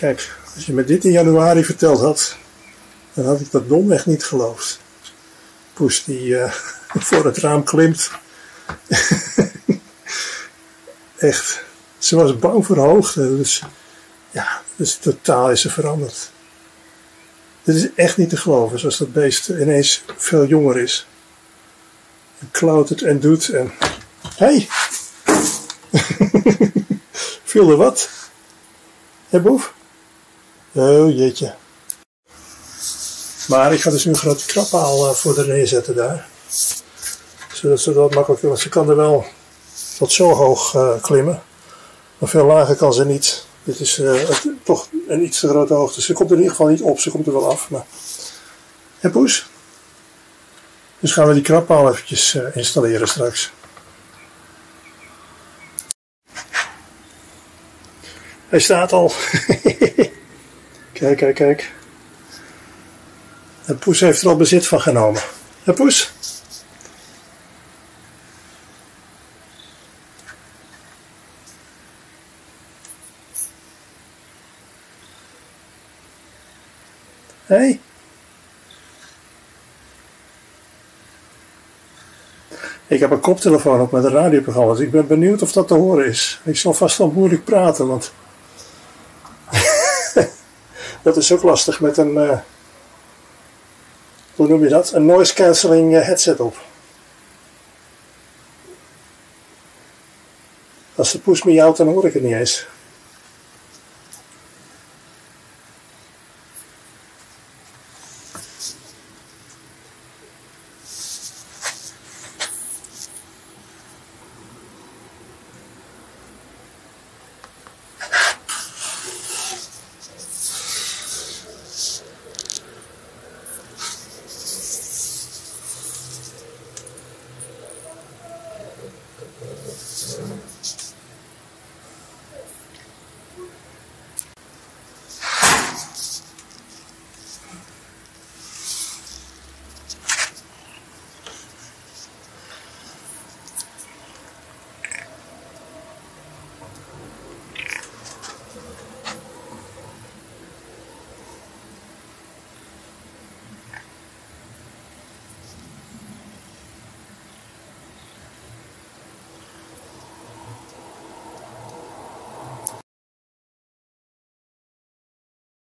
Kijk, als je me dit in januari verteld had, dan had ik dat domweg niet geloofd. Poes die uh, voor het raam klimt. Echt. Ze was bang voor hoogte. Dus ja, dus totaal is ze veranderd. Dit is echt niet te geloven, zoals dat beest ineens veel jonger is. En klautert en doet en... Hé! Hey! Viel er wat? Hé boef? Oh jeetje. Maar ik ga dus nu een grote trappaal uh, voor de neerzetten daar. Zodat ze dat makkelijk want ze kan er wel tot zo hoog uh, klimmen. Maar veel lager kan ze niet. Dit is het, toch een iets te grote hoogte. Ze komt er in ieder geval niet op, ze komt er wel af. Maar... Hé poes? Dus gaan we die krabpaal eventjes installeren straks. Hij staat al. kijk, kijk, kijk. En Poes heeft er al bezit van genomen. Ja, Poes? Hé? Ik heb een koptelefoon op met een radioprogramma, dus ik ben benieuwd of dat te horen is. Ik zal vast wel moeilijk praten, want dat is ook lastig met een, uh, hoe noem je dat, een noise cancelling eh, headset op. Als de poes miauwt, dan hoor ik het niet eens. です。